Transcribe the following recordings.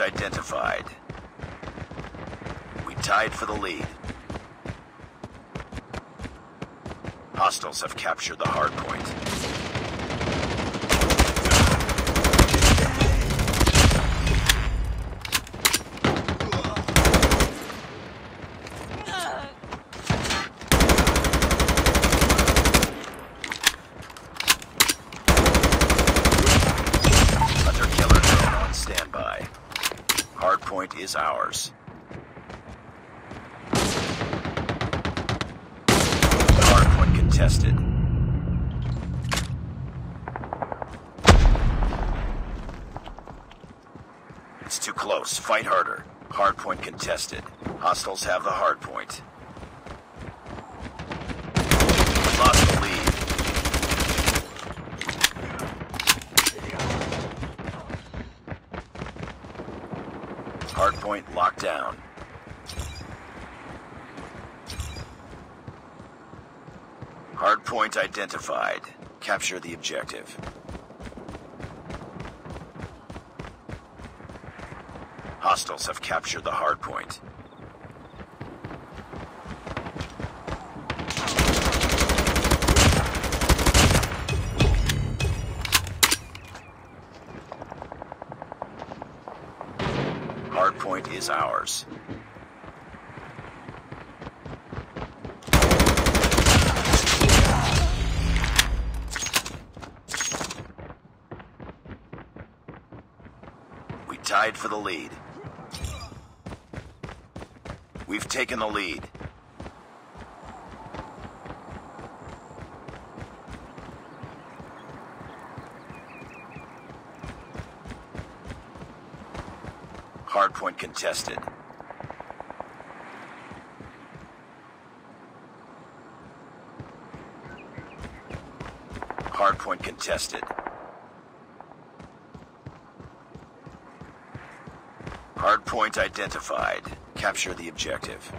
identified. We tied for the lead. Hostiles have captured the hard point. Hunter killer drone on standby. Hardpoint is ours. Hardpoint contested. It's too close. Fight harder. Hardpoint contested. Hostiles have the hardpoint. Lost the lead. Hardpoint locked down. Hardpoint identified. Capture the objective. Hostiles have captured the hardpoint. Hardpoint is ours. We tied for the lead. We've taken the lead. Hardpoint contested. Hardpoint contested. Hardpoint identified. Capture the objective.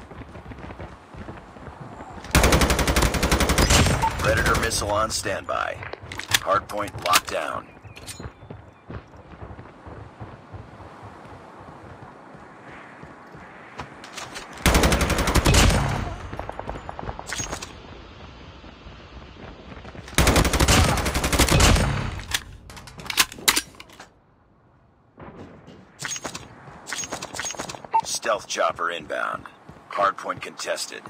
Predator missile on standby. Hardpoint locked down. Stealth chopper inbound. Hardpoint contested.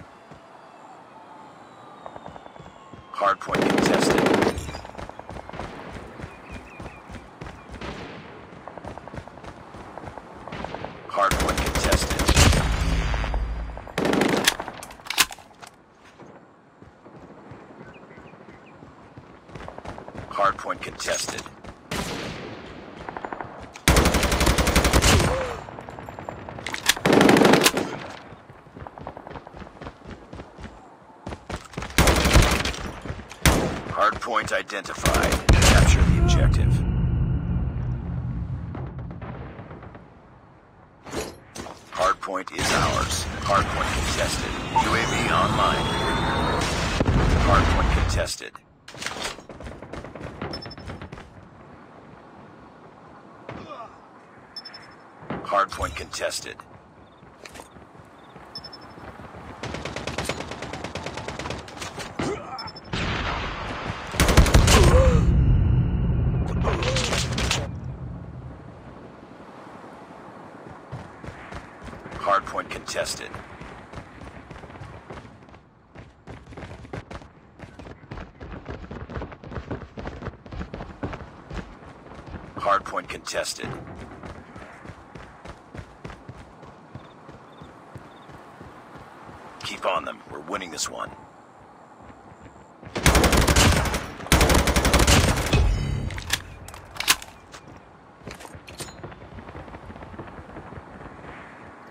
Hardpoint contested. Hardpoint contested. Hardpoint contested. Hardpoint identified. Capture the objective. Hardpoint is ours. Hardpoint contested. UAV online. Hardpoint contested. Hardpoint contested. Hardpoint contested. Hardpoint contested. Keep on them. We're winning this one.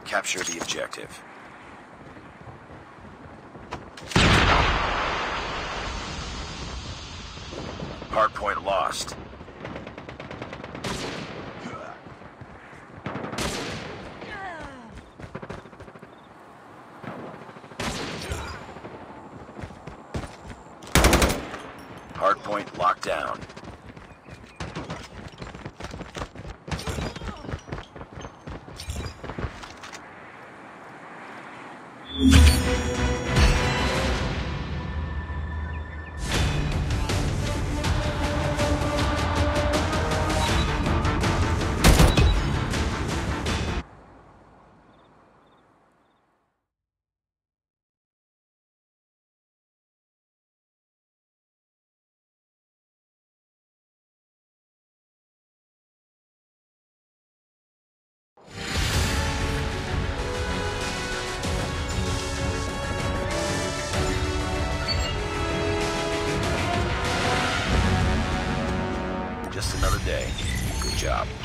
Capture the objective. Hardpoint lost. Hardpoint locked down. Job.